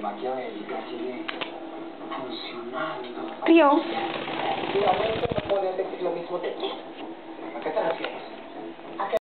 maquiavélica sigue funcionando. Tío. Finalmente no puede decir lo mismo de ti.